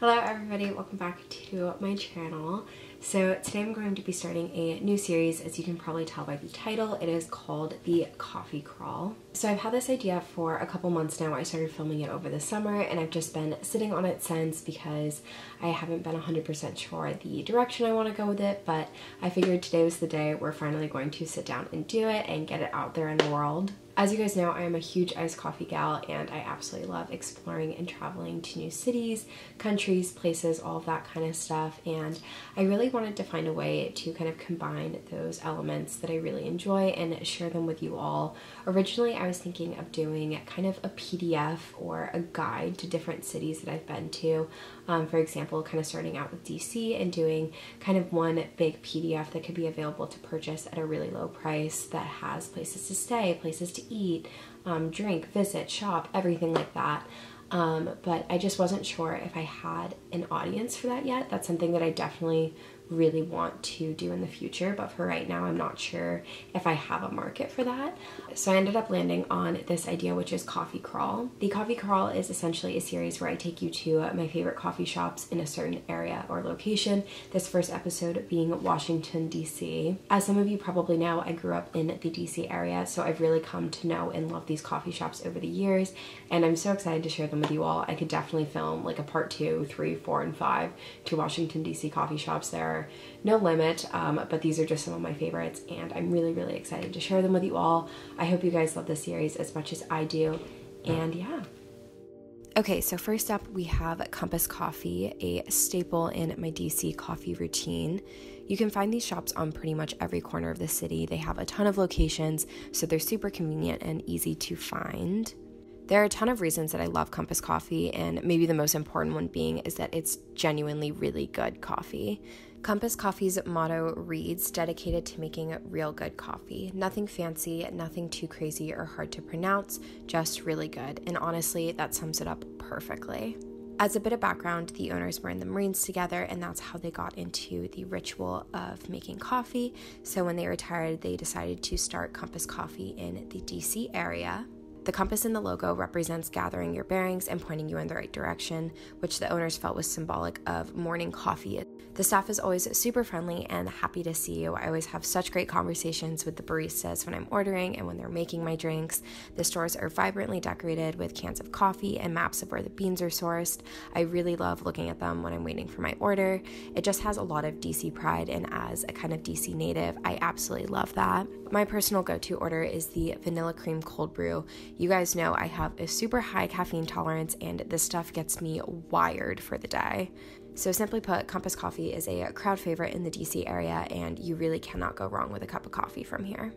Hello everybody, welcome back to my channel. So today I'm going to be starting a new series, as you can probably tell by the title. It is called The Coffee Crawl. So I've had this idea for a couple months now. I started filming it over the summer and I've just been sitting on it since because I haven't been 100% sure the direction I want to go with it, but I figured today was the day we're finally going to sit down and do it and get it out there in the world. As you guys know, I am a huge iced coffee gal and I absolutely love exploring and traveling to new cities, countries, places, all of that kind of stuff. And I really wanted to find a way to kind of combine those elements that I really enjoy and share them with you all. Originally, I was thinking of doing kind of a PDF or a guide to different cities that I've been to. Um, for example, kind of starting out with DC and doing kind of one big PDF that could be available to purchase at a really low price that has places to stay, places to eat, um, drink, visit, shop, everything like that. Um, but I just wasn't sure if I had an audience for that yet. That's something that I definitely really want to do in the future, but for right now, I'm not sure if I have a market for that. So I ended up landing on this idea, which is Coffee Crawl. The Coffee Crawl is essentially a series where I take you to my favorite coffee shops in a certain area or location. This first episode being Washington, D.C. As some of you probably know, I grew up in the D.C. area, so I've really come to know and love these coffee shops over the years, and I'm so excited to share them with you all. I could definitely film like a part two, three, four, and five to Washington, D.C. coffee shops there no limit, um, but these are just some of my favorites, and I'm really, really excited to share them with you all. I hope you guys love this series as much as I do, and yeah. Okay, so first up, we have Compass Coffee, a staple in my DC coffee routine. You can find these shops on pretty much every corner of the city. They have a ton of locations, so they're super convenient and easy to find. There are a ton of reasons that I love Compass Coffee, and maybe the most important one being is that it's genuinely really good coffee. Compass Coffee's motto reads dedicated to making real good coffee. Nothing fancy, nothing too crazy or hard to pronounce, just really good. And honestly, that sums it up perfectly. As a bit of background, the owners were in the Marines together, and that's how they got into the ritual of making coffee. So when they retired, they decided to start Compass Coffee in the DC area. The compass in the logo represents gathering your bearings and pointing you in the right direction, which the owners felt was symbolic of morning coffee the staff is always super friendly and happy to see you. I always have such great conversations with the baristas when I'm ordering and when they're making my drinks. The stores are vibrantly decorated with cans of coffee and maps of where the beans are sourced. I really love looking at them when I'm waiting for my order. It just has a lot of DC pride, and as a kind of DC native, I absolutely love that. My personal go to order is the vanilla cream cold brew. You guys know I have a super high caffeine tolerance, and this stuff gets me wired for the day. So, simply put, Compass Coffee is a crowd favorite in the DC area, and you really cannot go wrong with a cup of coffee from here.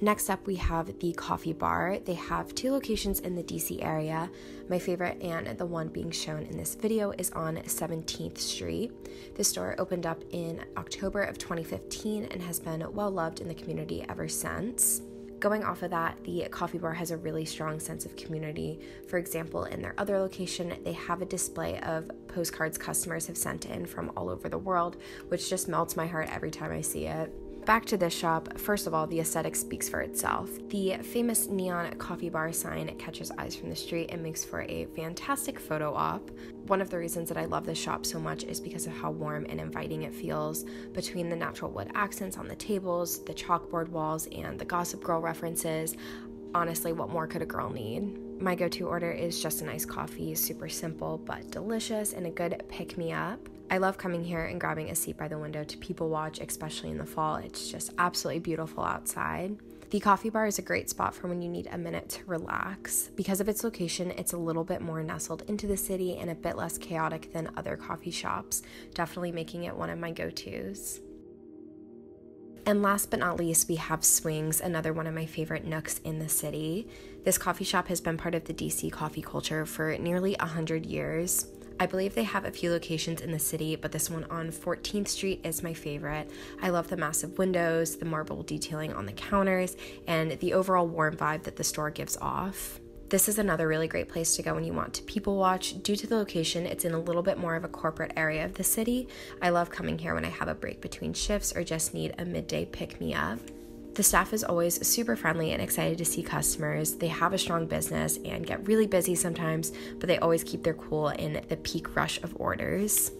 Next up, we have the Coffee Bar. They have two locations in the DC area. My favorite and the one being shown in this video is on 17th Street. The store opened up in October of 2015 and has been well loved in the community ever since. Going off of that, the coffee bar has a really strong sense of community. For example, in their other location, they have a display of postcards customers have sent in from all over the world, which just melts my heart every time I see it. Back to this shop, first of all, the aesthetic speaks for itself. The famous neon coffee bar sign catches eyes from the street and makes for a fantastic photo op. One of the reasons that I love this shop so much is because of how warm and inviting it feels. Between the natural wood accents on the tables, the chalkboard walls, and the Gossip Girl references, honestly, what more could a girl need? My go to order is just a nice coffee, super simple but delicious, and a good pick me up. I love coming here and grabbing a seat by the window to people watch, especially in the fall. It's just absolutely beautiful outside. The coffee bar is a great spot for when you need a minute to relax. Because of its location, it's a little bit more nestled into the city and a bit less chaotic than other coffee shops, definitely making it one of my go tos. And last but not least, we have Swings, another one of my favorite nooks in the city. This coffee shop has been part of the DC coffee culture for nearly 100 years. I believe they have a few locations in the city, but this one on 14th Street is my favorite. I love the massive windows, the marble detailing on the counters, and the overall warm vibe that the store gives off. This is another really great place to go when you want to people watch. Due to the location, it's in a little bit more of a corporate area of the city. I love coming here when I have a break between shifts or just need a midday pick me up. The staff is always super friendly and excited to see customers. They have a strong business and get really busy sometimes, but they always keep their cool in the peak rush of orders.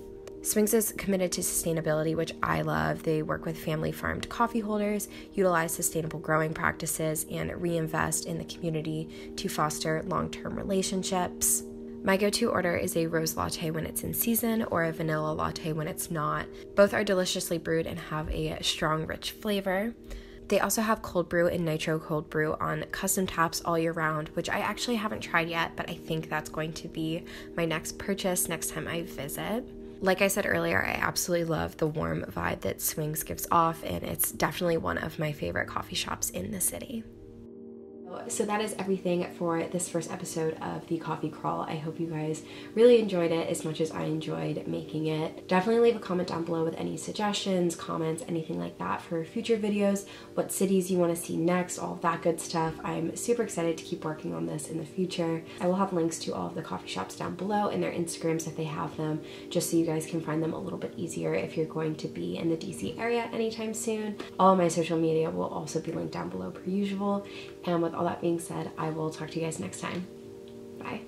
Swings is committed to sustainability, which I love. They work with family farmed coffee holders, utilize sustainable growing practices, and reinvest in the community to foster long term relationships. My go to order is a rose latte when it's in season or a vanilla latte when it's not. Both are deliciously brewed and have a strong, rich flavor. They also have cold brew and nitro cold brew on custom taps all year round, which I actually haven't tried yet, but I think that's going to be my next purchase next time I visit. Like I said earlier, I absolutely love the warm vibe that Swings gives off, and it's definitely one of my favorite coffee shops in the city. So that is everything for this first episode of the coffee crawl. I hope you guys really enjoyed it as much as I enjoyed making it. Definitely leave a comment down below with any suggestions, comments, anything like that for future videos, what cities you want to see next, all that good stuff. I'm super excited to keep working on this in the future. I will have links to all of the coffee shops down below and their Instagrams if they have them, just so you guys can find them a little bit easier if you're going to be in the DC area anytime soon. All my social media will also be linked down below per usual. And with all that being said, I will talk to you guys next time. Bye.